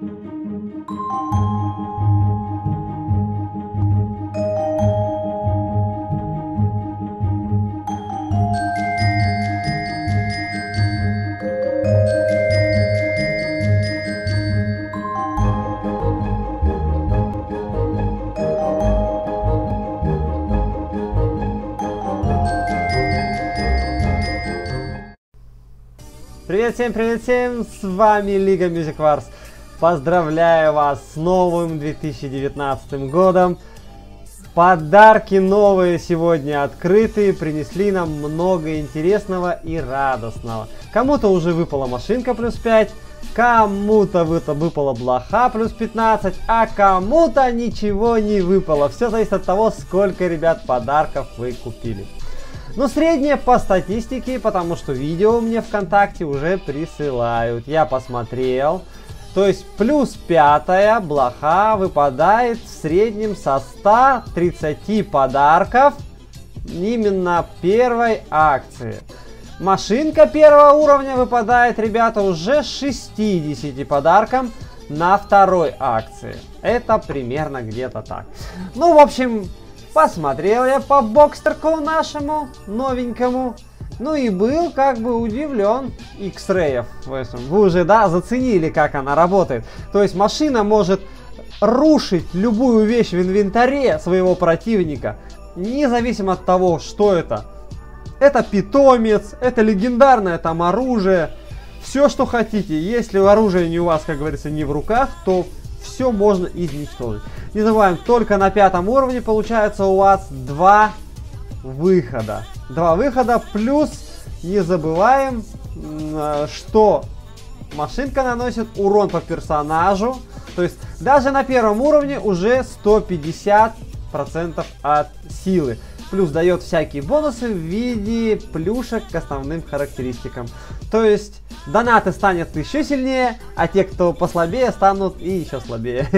Привет всем, привет всем, с вами Лига Music Wars. Поздравляю вас с новым 2019 годом. Подарки новые сегодня открыты, принесли нам много интересного и радостного. Кому-то уже выпала машинка плюс 5, кому-то выпала блоха плюс 15, а кому-то ничего не выпало. Все зависит от того, сколько, ребят, подарков вы купили. Но среднее по статистике, потому что видео мне ВКонтакте уже присылают. Я посмотрел. То есть плюс пятая блоха выпадает в среднем со 130 подарков именно первой акции. Машинка первого уровня выпадает, ребята, уже 60 подарком на второй акции. Это примерно где-то так. Ну, в общем, Посмотрел я по бокстерку нашему новенькому. Ну и был как бы удивлен X-Ray. Вы уже, да, заценили, как она работает. То есть машина может рушить любую вещь в инвентаре своего противника, независимо от того, что это. Это питомец, это легендарное там оружие, все, что хотите. Если оружие не у вас, как говорится, не в руках, то все можно изничтожить. Не забываем, только на пятом уровне получается у вас два выхода. Два выхода, плюс не забываем, э, что машинка наносит урон по персонажу. То есть даже на первом уровне уже 150% от силы. Плюс дает всякие бонусы в виде плюшек к основным характеристикам. То есть донаты станет еще сильнее, а те, кто послабее, станут и еще слабее.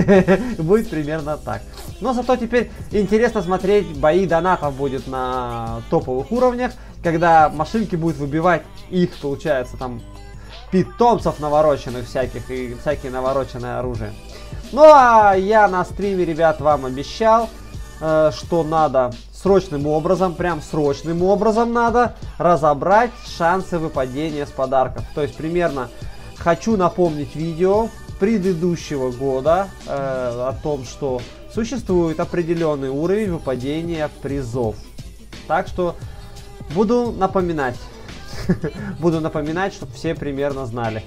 Будет примерно так. Но зато теперь интересно смотреть бои донатов будет на топовых уровнях, когда машинки будут выбивать их, получается, там питомцев навороченных всяких и всякие навороченное оружие. Ну а я на стриме, ребят, вам обещал, э, что надо срочным образом, прям срочным образом надо разобрать шансы выпадения с подарков. То есть примерно хочу напомнить видео предыдущего года э, о том, что существует определенный уровень выпадения призов. Так что буду напоминать. Буду напоминать, чтобы все примерно знали.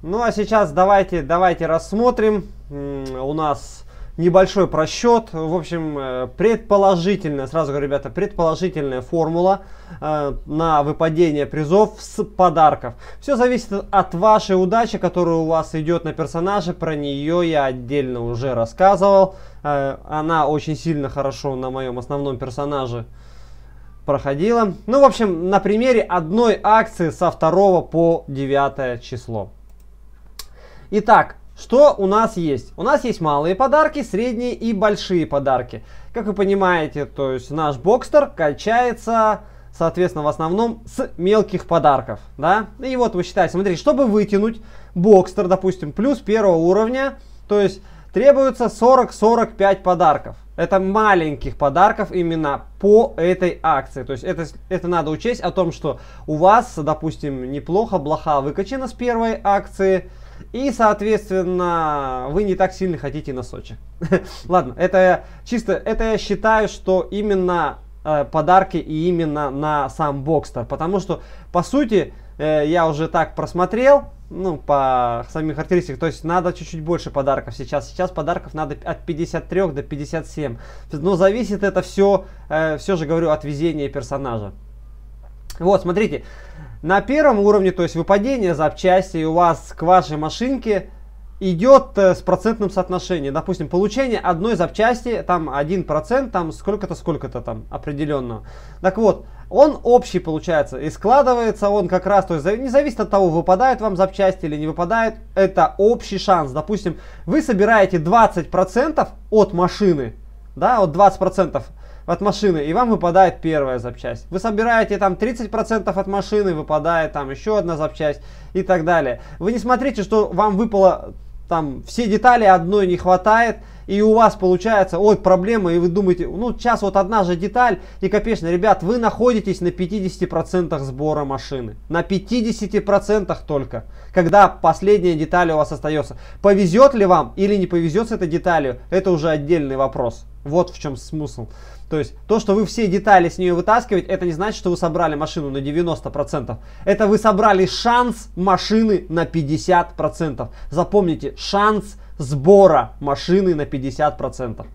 Ну а сейчас давайте, давайте рассмотрим. У нас небольшой просчет. В общем, э, предположительная, сразу говорю, ребята, предположительная формула э, на выпадение призов с подарков. Все зависит от вашей удачи, которая у вас идет на персонаже. Про нее я отдельно уже рассказывал. Э, она очень сильно хорошо на моем основном персонаже проходила. Ну, в общем, на примере одной акции со 2 по 9 число. Итак, что у нас есть? У нас есть малые подарки, средние и большие подарки. Как вы понимаете, то есть наш бокстер качается, соответственно, в основном с мелких подарков, да? И вот вы считаете, смотрите, чтобы вытянуть бокстер, допустим, плюс первого уровня, то есть требуется 40-45 подарков. Это маленьких подарков именно по этой акции. То есть это, это надо учесть о том, что у вас, допустим, неплохо блоха выкачана с первой акции, и, соответственно, вы не так сильно хотите на Сочи. Ладно, это чисто, это я считаю, что именно э, подарки и именно на сам Бокстер. Потому что, по сути, э, я уже так просмотрел, ну, по самим характеристикам, то есть надо чуть-чуть больше подарков сейчас. Сейчас подарков надо от 53 до 57. Но зависит это все, э, все же говорю, от везения персонажа. Вот, смотрите, на первом уровне, то есть выпадение запчасти, у вас к вашей машинке идет э, с процентным соотношением. Допустим, получение одной запчасти, там 1%, там сколько-то, сколько-то там определенного. Так вот, он общий получается. И складывается он как раз, то есть не зависит от того, выпадает вам запчасти или не выпадает, это общий шанс. Допустим, вы собираете 20% от машины, да, вот 20%. От машины, и вам выпадает первая запчасть. Вы собираете там 30% от машины, выпадает там еще одна запчасть и так далее. Вы не смотрите, что вам выпало там все детали одной не хватает, и у вас получается, ой, проблема, и вы думаете, ну, сейчас вот одна же деталь, и капечно, ребят, вы находитесь на 50% сбора машины. На 50% только, когда последняя деталь у вас остается. Повезет ли вам или не повезет с этой деталью, это уже отдельный вопрос. Вот в чем смысл. То есть то, что вы все детали с нее вытаскиваете, это не значит, что вы собрали машину на 90%. Это вы собрали шанс машины на 50%. Запомните, шанс сбора машины на 50%.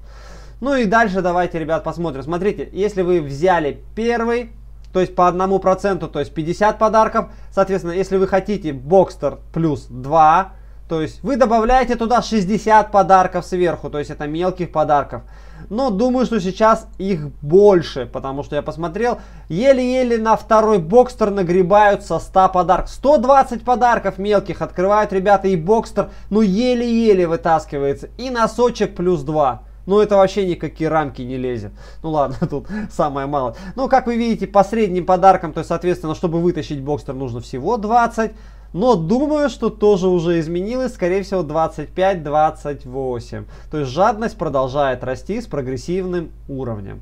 Ну и дальше давайте, ребят, посмотрим. Смотрите, если вы взяли первый, то есть по одному проценту, то есть 50 подарков, соответственно, если вы хотите Бокстер плюс 2, то есть вы добавляете туда 60 подарков сверху, то есть это мелких подарков. Но думаю, что сейчас их больше, потому что я посмотрел, еле-еле на второй бокстер нагребают со 100 подарков. 120 подарков мелких открывают ребята и бокстер, ну еле-еле вытаскивается. И носочек плюс 2. Ну, это вообще никакие рамки не лезет. Ну, ладно, тут самое мало. Ну, как вы видите, по средним подаркам, то есть, соответственно, чтобы вытащить бокстер, нужно всего 20. Но думаю, что тоже уже изменилось, скорее всего 25-28. То есть жадность продолжает расти с прогрессивным уровнем.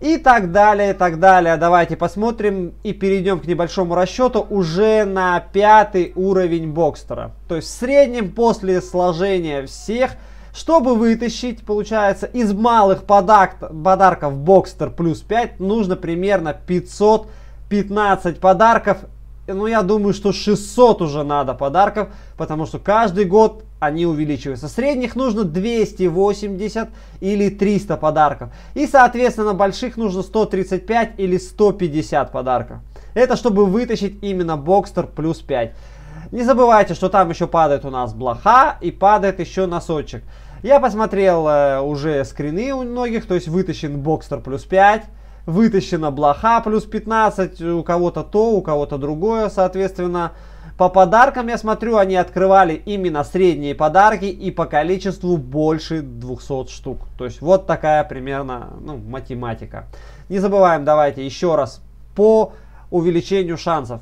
И так далее, и так далее. Давайте посмотрим и перейдем к небольшому расчету уже на пятый уровень Бокстера. То есть в среднем после сложения всех, чтобы вытащить, получается, из малых подарков, Бокстер плюс 5, нужно примерно 515 подарков ну, я думаю, что 600 уже надо подарков, потому что каждый год они увеличиваются. Средних нужно 280 или 300 подарков. И, соответственно, больших нужно 135 или 150 подарков. Это чтобы вытащить именно Бокстер плюс 5. Не забывайте, что там еще падает у нас блоха и падает еще носочек. Я посмотрел э, уже скрины у многих, то есть вытащен Бокстер плюс 5 вытащена блоха плюс 15, у кого-то то, у кого-то другое, соответственно. По подаркам я смотрю, они открывали именно средние подарки и по количеству больше 200 штук. То есть вот такая примерно ну, математика. Не забываем, давайте еще раз, по увеличению шансов.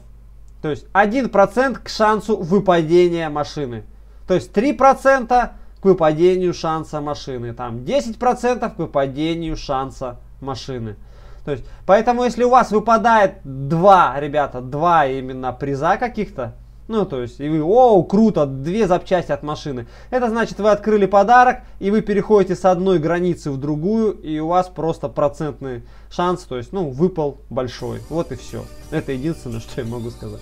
То есть 1% к шансу выпадения машины. То есть 3% к выпадению шанса машины. Там 10% к выпадению шанса машины. То есть, поэтому, если у вас выпадает два, ребята, два именно приза каких-то, ну, то есть, и вы, о, круто, две запчасти от машины. Это значит, вы открыли подарок, и вы переходите с одной границы в другую, и у вас просто процентный шанс, то есть, ну, выпал большой. Вот и все. Это единственное, что я могу сказать.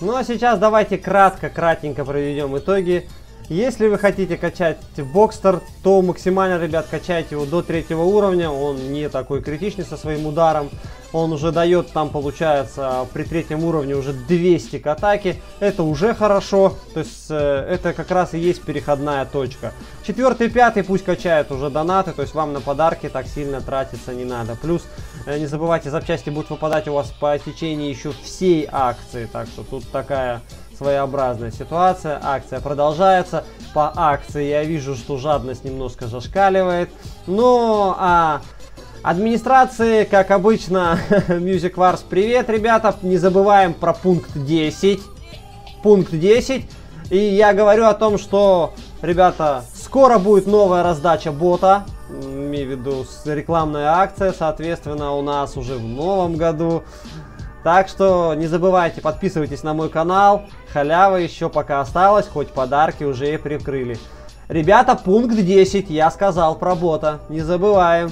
Ну, а сейчас давайте кратко, кратенько проведем итоги если вы хотите качать Бокстер, то максимально, ребят, качайте его до третьего уровня. Он не такой критичный со своим ударом. Он уже дает там, получается, при третьем уровне уже 200 к атаке. Это уже хорошо. То есть, э, это как раз и есть переходная точка. Четвертый, пятый пусть качают уже донаты. То есть, вам на подарки так сильно тратиться не надо. Плюс, э, не забывайте, запчасти будут выпадать у вас по течении еще всей акции. Так что, тут такая своеобразная ситуация. Акция продолжается. По акции я вижу, что жадность немножко зашкаливает. Но а администрации, как обычно, Music Wars, привет, ребята. Не забываем про пункт 10. Пункт 10. И я говорю о том, что, ребята, скоро будет новая раздача бота. Имею в виду рекламная акция, соответственно, у нас уже в новом году так что не забывайте, подписывайтесь на мой канал. Халява еще пока осталась, хоть подарки уже и прикрыли. Ребята, пункт 10, я сказал про бота. Не забываем.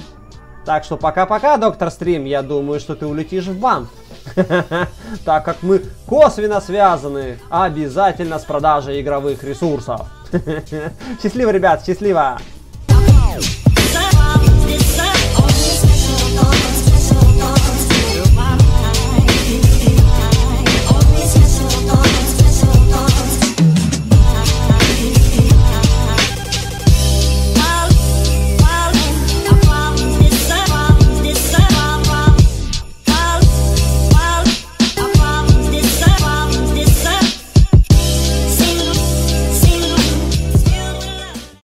Так что пока-пока, доктор Стрим. Я думаю, что ты улетишь в бан. Так как мы косвенно связаны обязательно с продажей игровых ресурсов. Счастливо, ребят, счастливо!